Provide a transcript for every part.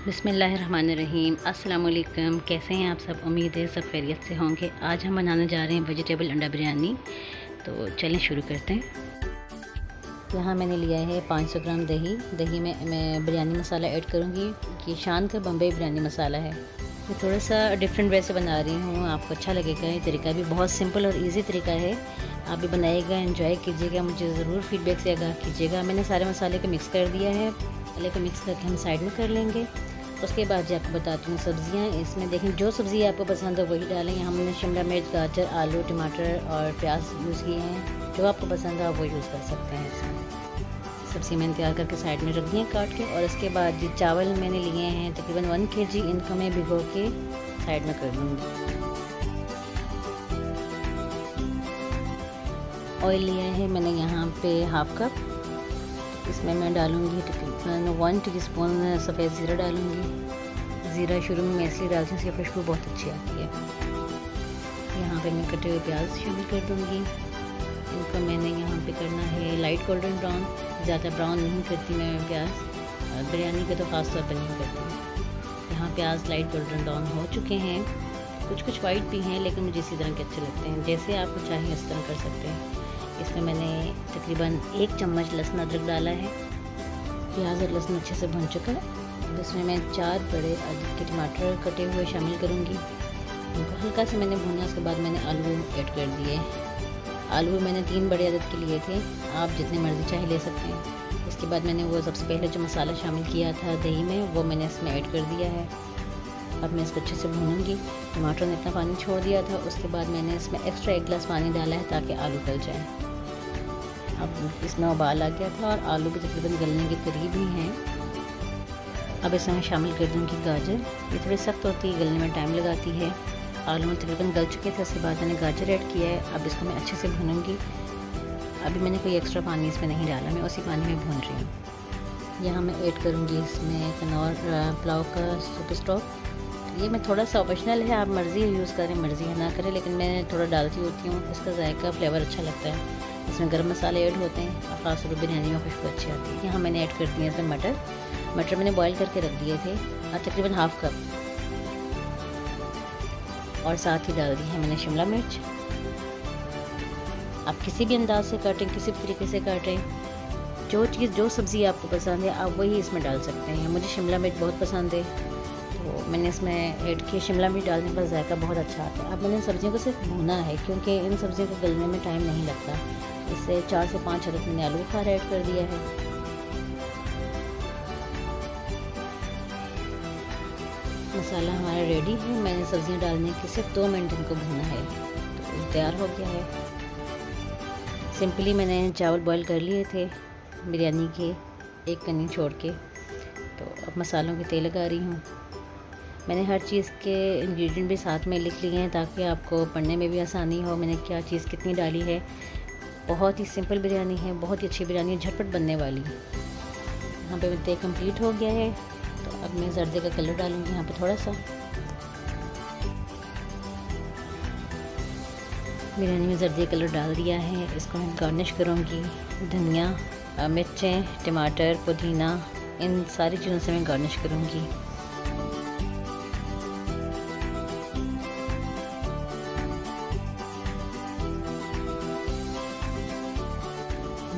बिसमीम अस्सलाम कैसे हैं आप सब? उम्मीद है सब खैरियत से होंगे। आज हम बनाने जा रहे हैं वेजिटेबल अंडा बिरयानी। तो चलें शुरू करते हैं। यहाँ मैंने लिया है 500 ग्राम दही। दही में मैं बिरयानी मसाला ऐड करूँगी। ये शान का बम्बई बिरयानी मसाला है। मैं थोड़ा सा डिफरेंट वे से बना रही हूँ। आपको अच्छा लगेगा। ये तरीका भी बहुत सिंपल और ईजी तरीका है। आप भी बनाइएगा इन्जॉय कीजिएगा। मुझे ज़रूर फीडबैक से आगाह कीजिएगा। मैंने सारे मसाले को मिक्स कर दिया है। मसाले को मिक्स करके हम साइड में कर लेंगे। उसके बाद जो आपको बताती हूँ सब्ज़ियाँ। इसमें देखें, जो सब्ज़ी आपको पसंद हो वही डालें। हमने शिमला मिर्च, गाजर, आलू, टमाटर और प्याज यूज़ किए हैं। जो आपको पसंद है आप वो यूज़ कर सकते हैं इसमें। सब्ज़ी मैंने तैयार करके साइड में रख दी है काट के। और इसके बाद जो चावल मैंने लिए हैं, तकरीबन वन के जी इनको मैं भिगो के साइड में कर दूँगी। ऑयल लिया है मैंने यहाँ पे हाफ़ कप इसमें मैं डालूँगी तकरीबन वन टी स्पून सफ़ेद ज़ीरा डालूँगी। ज़ीरा शुरू में मैं इसलिए डालती हूँ इसकी खुशबू बहुत अच्छी आती है। यहाँ पे मैं कटे हुए प्याज शामिल कर दूँगी। इनको मैंने यहाँ पे करना है लाइट गोल्डन ब्राउन ज़्यादा ब्राउन नहीं करती मैं प्याज। बिरयानी के तो ख़ास तौर पर नहीं करती। यहाँ प्याज लाइट गोल्डन ब्राउन हो चुके हैं। कुछ कुछ वाइट भी हैं, लेकिन मुझे इसी तरह के अच्छे लगते हैं। जैसे आपको चाहिए इस तरह कर सकते हैं। इसमें मैंने तकरीबन एक चम्मच लहसुन अदरक डाला है। प्याज और लहसुन अच्छे से भुन चुका है। इसमें मैं चार बड़े अदरक के टमाटर कटे हुए शामिल करूँगी। उनको हल्का से मैंने भुना, उसके बाद मैंने आलू ऐड कर दिए आलू मैंने तीन बड़े अदद के लिए थे। आप जितने मर्ज़ी चाहे ले सकते हैं। इसके बाद मैंने वो सबसे पहले जो मसाला शामिल किया था दही में, वो मैंने इसमें ऐड कर दिया है। अब मैं इसको अच्छे से भूनूँगी। टमाटर ने इतना पानी छोड़ दिया था। उसके बाद मैंने इसमें एक्स्ट्रा एक गिलास पानी डाला है ताकि आलू गल जाए। अब इसमें उबाल आ गया था और आलू भी तकरीबन गलने के करीब ही हैं। अब इसमें मैं शामिल कर दूँगी गाजर। ये थोड़ी सख्त होती है गलने में टाइम लगाती है। आलू में तकरीबन गल चुके थे, उसके बाद मैंने गाजर ऐड किया है। अब इसको मैं अच्छे से भूनूँगी। अभी मैंने कोई एक्स्ट्रा पानी इसमें नहीं डाला, मैं उसी पानी में भून रही हूँ। यहाँ मैं ऐड करूँगी इसमें कनौर पुलाव का सुपर स्टॉक ये मैं थोड़ा सा ऑप्शनल है, आप मर्ज़ी यूज़ करें, मर्ज़ी ना करें, लेकिन मैं थोड़ा डालती होती हूँ। इसका जायका फ्लेवर अच्छा लगता है। इसमें गर्म मसाले ऐड होते हैं और ख़ास तौर पर बिरयानी में खुशबू अच्छी आती है। यहाँ मैंने ऐड कर दिए इसमें मटर। मटर मैंने बॉईल करके रख दिए थे और तकरीबन हाफ़ कप और साथ ही डाल दी है मैंने शिमला मिर्च। आप किसी भी अंदाज से काटें, किसी भी तरीके से काटें, जो चीज़, जो सब्ज़ी आपको पसंद है, आप वही इसमें डाल सकते हैं। मुझे शिमला मिर्च बहुत पसंद है। तो मैंने इसमें ऐड किया, शिमला मिर्च डालने पर जायका बहुत अच्छा आता है। अब मैंने सब्ज़ियों को सिर्फ़ भूना है, क्योंकि इन सब्ज़ियों को गलने में टाइम नहीं लगता। इससे चार से पाँच अदद मैंने आलू बुखार ऐड कर दिया है। मसाला हमारा रेडी है। मैंने सब्ज़ियाँ डालने के सिर्फ़ दो मिनट इनको भूना है। तो तैयार हो गया है। सिंपली मैंने चावल बॉईल कर लिए थे बिरयानी के, एक कनी छोड़ के। तो अब मसालों के तेल लगा रही हूँ। मैंने हर चीज़ के इंग्रेडिएंट भी साथ में लिख लिए हैं ताकि आपको पढ़ने में भी आसानी हो, मैंने क्या चीज़ कितनी डाली है। बहुत ही सिंपल बिरयानी है, बहुत ही अच्छी बिरयानी है झटपट बनने वाली है। यहाँ पे तेल कंप्लीट हो गया है। तो अब मैं जर्दे का कलर डालूँगी यहाँ पे थोड़ा सा। बिरयानी में जर्दी कलर डाल दिया है। इसको मैं गार्निश करूँगी। धनिया, मिर्चें, टमाटर, पुदीना, इन सारी चीज़ों से मैं गार्निश करूँगी।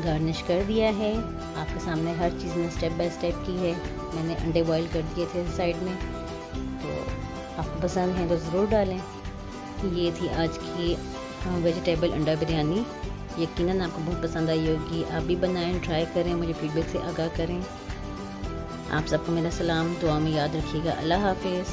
गार्निश कर दिया है। आपके सामने हर चीज़ में स्टेप बाय स्टेप की है। मैंने अंडे बॉईल कर दिए थे साइड में। तो आपको पसंद है तो ज़रूर डालें। ये थी आज की वेजिटेबल अंडा बिरयानी। यकीनन आपको बहुत पसंद आई होगी। आप भी बनाएँ ट्राई करें, मुझे फीडबैक से आगाह करें। आप सबको मेरा सलाम, दुआ में याद रखिएगा। अल्लाह हाफिज़।